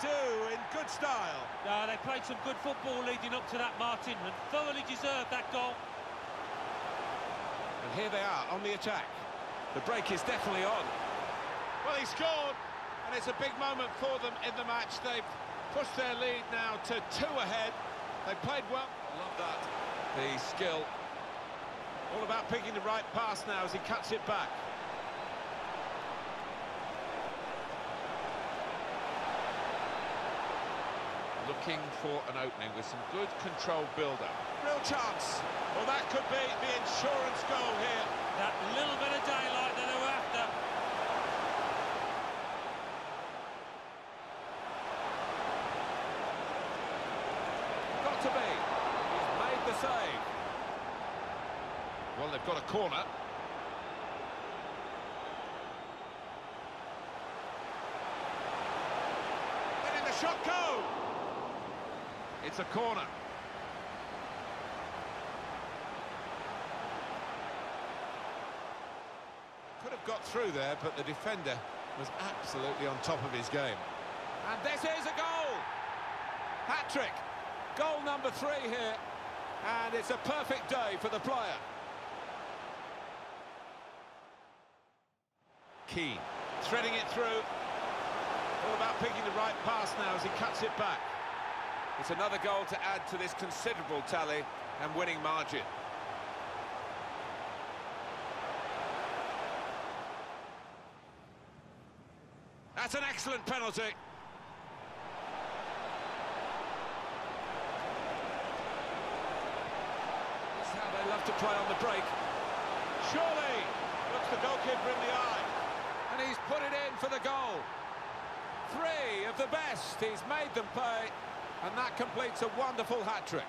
do in good style. No, they played some good football leading up to that, Martin, and thoroughly deserved that goal. And here they are on the attack. The break is definitely on. Well, he scored, and it's a big moment for them in the match. They've pushed their lead now to two ahead. They played well. Love that. The skill. All about picking the right pass now as he cuts it back. Looking for an opening with some good control build-up. Real chance. Well, that could be the insurance goal here. That little bit of daylight that they were after. Got to be. He's made the save. Well, they've got a corner. Shot go. It's a corner. Could have got through there, but the defender was absolutely on top of his game. And this is a goal! Hat-trick! Goal number three here. And it's a perfect day for the player. Keane, threading it through. All about picking the right pass now as he cuts it back. It's another goal to add to this considerable tally and winning margin. That's an excellent penalty. That's how they love to play on the break. Surely looks the goalkeeper in the eye. And he's put it in for the goal. Three of the best. He's made them pay. And that completes a wonderful hat-trick.